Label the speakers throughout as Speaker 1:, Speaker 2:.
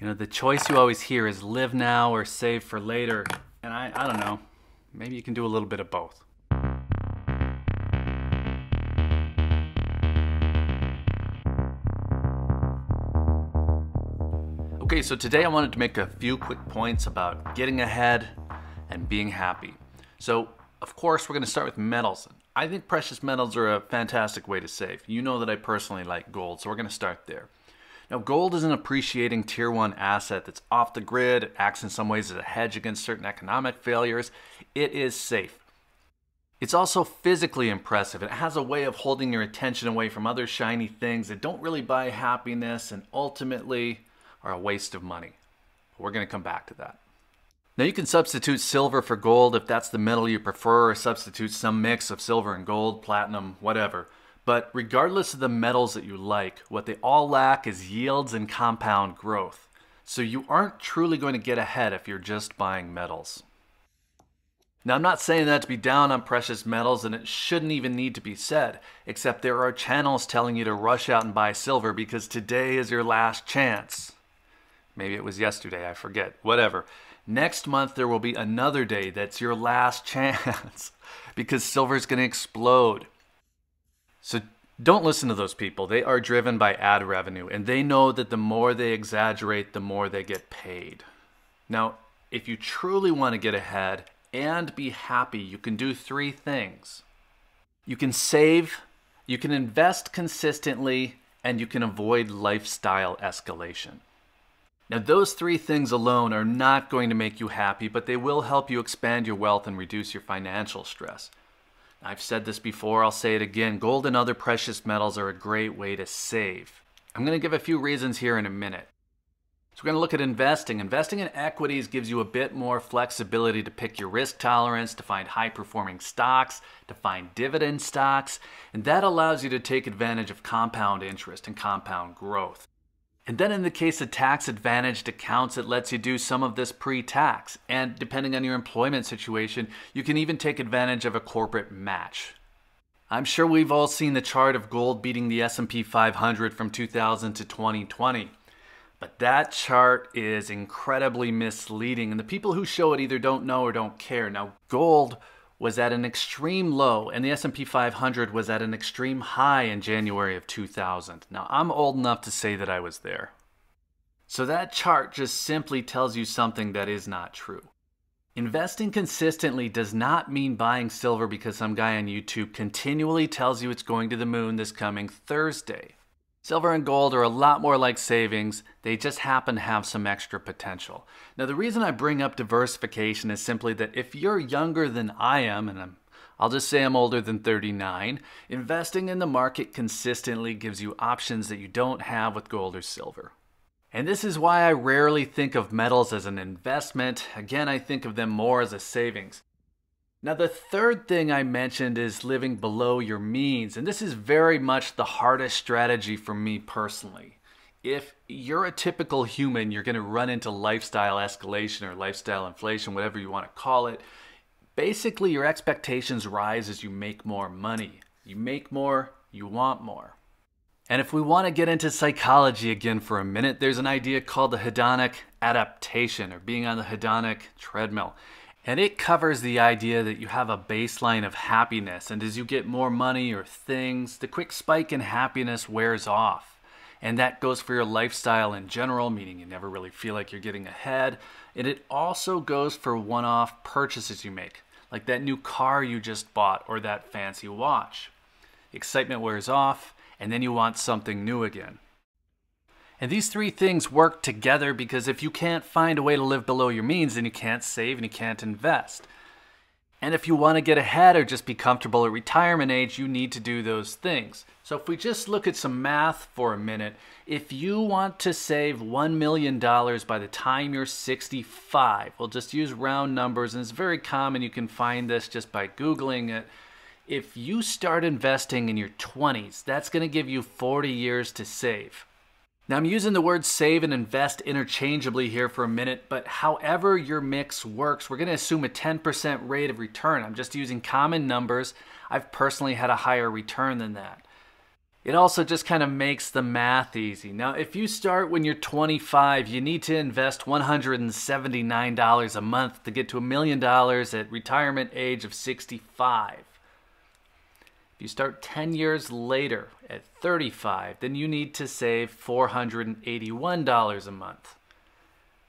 Speaker 1: You know, the choice you always hear is live now or save for later. And I, I don't know, maybe you can do a little bit of both. Okay, so today I wanted to make a few quick points about getting ahead and being happy. So, of course, we're going to start with metals. I think precious metals are a fantastic way to save. You know that I personally like gold, so we're going to start there. Now, gold is an appreciating tier one asset that's off the grid. It acts in some ways as a hedge against certain economic failures. It is safe. It's also physically impressive. It has a way of holding your attention away from other shiny things that don't really buy happiness and ultimately are a waste of money. We're going to come back to that. Now, you can substitute silver for gold if that's the metal you prefer, or substitute some mix of silver and gold, platinum, whatever. But regardless of the metals that you like, what they all lack is yields and compound growth. So you aren't truly going to get ahead if you're just buying metals. Now, I'm not saying that to be down on precious metals, and it shouldn't even need to be said, except there are channels telling you to rush out and buy silver because today is your last chance. Maybe it was yesterday, I forget. Whatever. Next month, there will be another day that's your last chance because silver is going to explode. So don't listen to those people. They are driven by ad revenue, and they know that the more they exaggerate, the more they get paid. Now, if you truly want to get ahead and be happy, you can do three things you can save, you can invest consistently, and you can avoid lifestyle escalation. Now, those three things alone are not going to make you happy, but they will help you expand your wealth and reduce your financial stress. I've said this before, I'll say it again. Gold and other precious metals are a great way to save. I'm going to give a few reasons here in a minute. So, we're going to look at investing. Investing in equities gives you a bit more flexibility to pick your risk tolerance, to find high performing stocks, to find dividend stocks, and that allows you to take advantage of compound interest and compound growth. And then in the case of tax advantaged accounts, it lets you do some of this pre-tax. And depending on your employment situation, you can even take advantage of a corporate match. I'm sure we've all seen the chart of gold beating the S&P 500 from 2000 to 2020. But that chart is incredibly misleading and the people who show it either don't know or don't care. Now, gold was at an extreme low and the S&P 500 was at an extreme high in January of 2000. Now, I'm old enough to say that I was there. So that chart just simply tells you something that is not true. Investing consistently does not mean buying silver because some guy on YouTube continually tells you it's going to the moon this coming Thursday. Silver and gold are a lot more like savings, they just happen to have some extra potential. Now, the reason I bring up diversification is simply that if you're younger than I am, and I'm, I'll just say I'm older than 39, investing in the market consistently gives you options that you don't have with gold or silver. And this is why I rarely think of metals as an investment. Again, I think of them more as a savings. Now, the third thing I mentioned is living below your means, and this is very much the hardest strategy for me personally. If you're a typical human, you're going to run into lifestyle escalation or lifestyle inflation, whatever you want to call it. Basically, your expectations rise as you make more money. You make more, you want more. And if we want to get into psychology again for a minute, there's an idea called the hedonic adaptation or being on the hedonic treadmill. And it covers the idea that you have a baseline of happiness, and as you get more money or things, the quick spike in happiness wears off. And that goes for your lifestyle in general, meaning you never really feel like you're getting ahead. And it also goes for one off purchases you make, like that new car you just bought or that fancy watch. Excitement wears off, and then you want something new again. And these three things work together because if you can't find a way to live below your means, then you can't save and you can't invest. And if you want to get ahead or just be comfortable at retirement age, you need to do those things. So if we just look at some math for a minute, if you want to save $1 million by the time you're 65, we'll just use round numbers, and it's very common. You can find this just by Googling it. If you start investing in your 20s, that's going to give you 40 years to save. Now, I'm using the words save and invest interchangeably here for a minute, but however your mix works, we're going to assume a 10% rate of return. I'm just using common numbers. I've personally had a higher return than that. It also just kind of makes the math easy. Now, if you start when you're 25, you need to invest $179 a month to get to a million dollars at retirement age of 65. If you start 10 years later at 35, then you need to save $481 a month.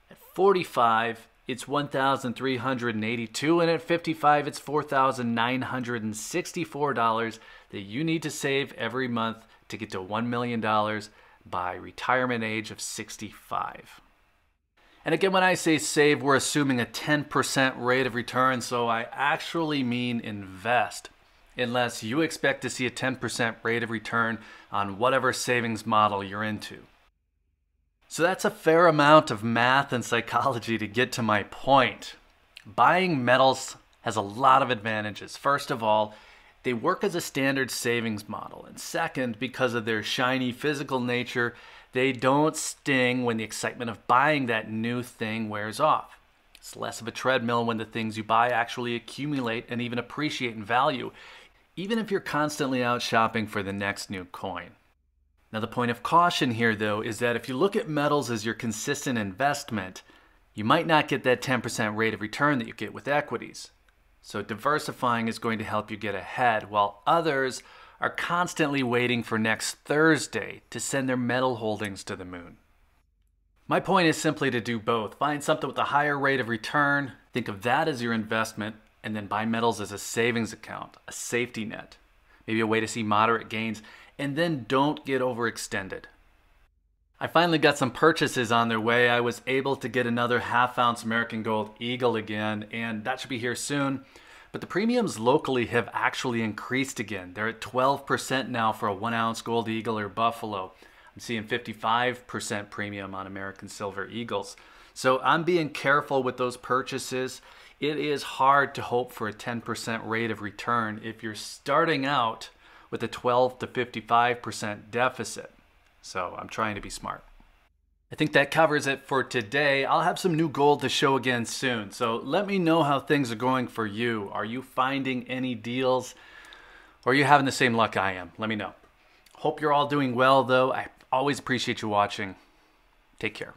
Speaker 1: At 45, it's 1,382 and at 55 it's $4,964 that you need to save every month to get to $1 million by retirement age of 65. And again, when I say save, we're assuming a 10% rate of return, so I actually mean invest, unless you expect to see a 10% rate of return on whatever savings model you're into. So that's a fair amount of math and psychology to get to my point. Buying metals has a lot of advantages. First of all, they work as a standard savings model. And second, because of their shiny physical nature, they don't sting when the excitement of buying that new thing wears off. It's less of a treadmill when the things you buy actually accumulate and even appreciate in value, even if you're constantly out shopping for the next new coin. Now, the point of caution here, though, is that if you look at metals as your consistent investment, you might not get that 10% rate of return that you get with equities. So, diversifying is going to help you get ahead, while others are constantly waiting for next Thursday to send their metal holdings to the moon. My point is simply to do both. Find something with a higher rate of return, think of that as your investment, and then buy metals as a savings account, a safety net, maybe a way to see moderate gains and then don't get overextended. I finally got some purchases on their way. I was able to get another half ounce American Gold Eagle again, and that should be here soon. But the premiums locally have actually increased again. They're at 12% now for a one ounce Gold Eagle or Buffalo. I'm seeing 55% premium on American Silver Eagles. So I'm being careful with those purchases. It is hard to hope for a 10% rate of return if you're starting out with a 12 to 55% deficit. So I'm trying to be smart. I think that covers it for today. I'll have some new gold to show again soon. So let me know how things are going for you. Are you finding any deals? Or are you having the same luck I am? Let me know. Hope you're all doing well, though. I always appreciate you watching. Take care.